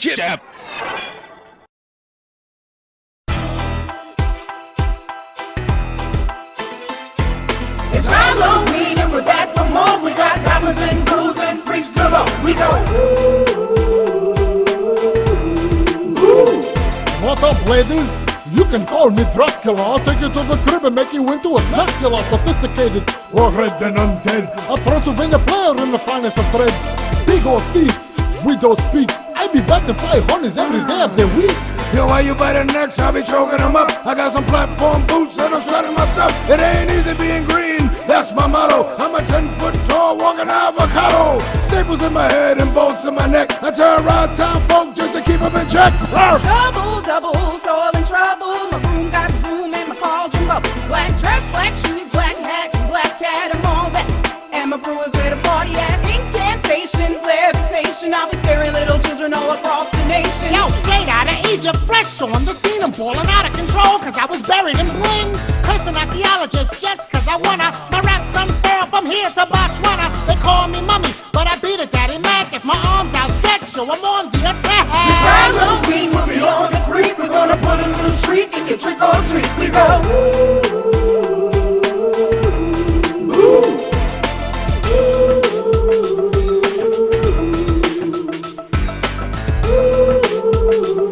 Jab. It's Halloween and we're back for more. We got goblins and ghouls and freaks galore. We go. What up, ladies? You can call me Dracula. I'll take you to the crib and make you into a snackula. Sophisticated, or red than undead. A Transylvania player in the finest of threads. Big old thief, we don't speak. I be batting fly honeys every day of the week. Yo, why you biting necks? I be choking them up. I got some platform boots and I'm shredding my stuff. It ain't easy being green, that's my motto. I'm a 10 foot tall walking avocado. Staples in my head and bolts in my neck. I terrorize town folk just to keep them in check. Rawr. Double, double, toil and trouble. My room got zoom and my cauldron bubbles. Black dress, black shoes, black hat, and black cat, I'm all that. And my brewer's where to party at. Incantations, levitation. I'll be scaring little children all across the nation. Yo, straight out of Egypt, fresh on the scene. I'm falling out of control cause I was buried in bling. Cursing archaeologists just cause I wanna. My rap's unfair from here to Botswana. They call me mummy, but I beat it, Daddy Mac. If my arms outstretched, so I'm on the attack. It's Halloween, we'll be on the creek. We're gonna put a little shriek and get trick or treat. We go. Ooh.